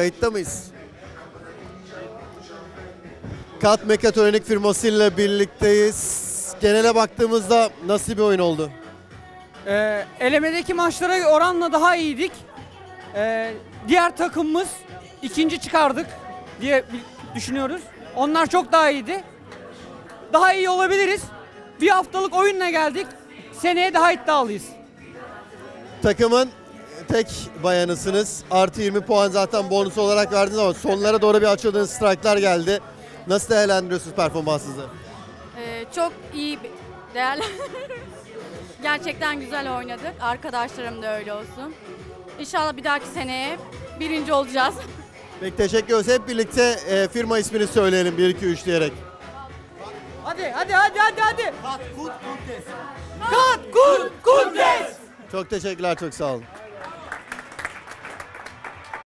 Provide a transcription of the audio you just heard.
Kayıtta mıyız? Kat Mekatronik firmasıyla birlikteyiz. Genele baktığımızda nasıl bir oyun oldu? Ee, elemedeki maçlara oranla daha iyiydik. Ee, diğer takımımız ikinci çıkardık diye düşünüyoruz. Onlar çok daha iyiydi. Daha iyi olabiliriz. Bir haftalık oyunla geldik. Seneye daha iddialıyız. Takımın tek bayanısınız. Artı 20 puan zaten bonus olarak verdiniz ama sonlara doğru bir açıldığınız strike'lar geldi. Nasıl değerlendiriyorsunuz performansınızı? Ee, çok iyi bir-. Gerçekten güzel oynadık. Arkadaşlarım da öyle olsun. İnşallah bir dahaki seneye birinci olacağız. Peki teşekkür ederiz. Hep birlikte e, firma ismini söyleyelim 1 2 3 diyerek. Hadi hadi hadi hadi hadi. Kat Kut Kuntes. Kat Kut Kuntes. Çok teşekkürler, çok sağ olun.